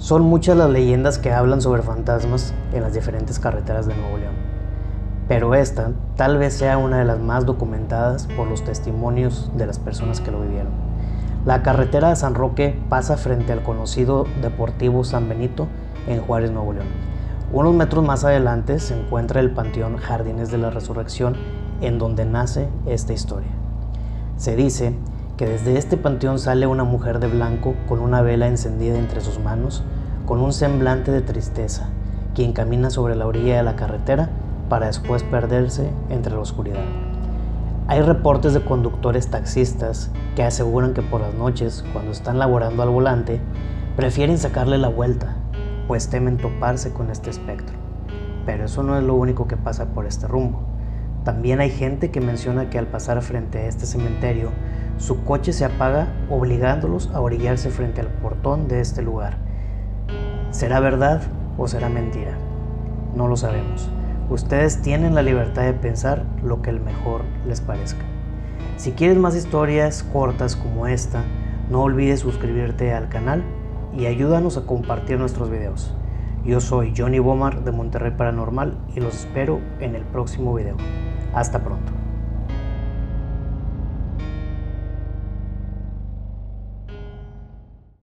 Son muchas las leyendas que hablan sobre fantasmas en las diferentes carreteras de Nuevo León, pero esta tal vez sea una de las más documentadas por los testimonios de las personas que lo vivieron. La carretera de San Roque pasa frente al conocido Deportivo San Benito en Juárez, Nuevo León. Unos metros más adelante se encuentra el Panteón Jardines de la Resurrección, en donde nace esta historia. Se dice que desde este panteón sale una mujer de blanco con una vela encendida entre sus manos, con un semblante de tristeza, quien camina sobre la orilla de la carretera para después perderse entre la oscuridad. Hay reportes de conductores taxistas que aseguran que por las noches, cuando están laborando al volante, prefieren sacarle la vuelta, pues temen toparse con este espectro. Pero eso no es lo único que pasa por este rumbo. También hay gente que menciona que al pasar frente a este cementerio, su coche se apaga obligándolos a orillarse frente al portón de este lugar. ¿Será verdad o será mentira? No lo sabemos. Ustedes tienen la libertad de pensar lo que el mejor les parezca. Si quieres más historias cortas como esta, no olvides suscribirte al canal y ayúdanos a compartir nuestros videos. Yo soy Johnny Bomar de Monterrey Paranormal y los espero en el próximo video. Hasta pronto.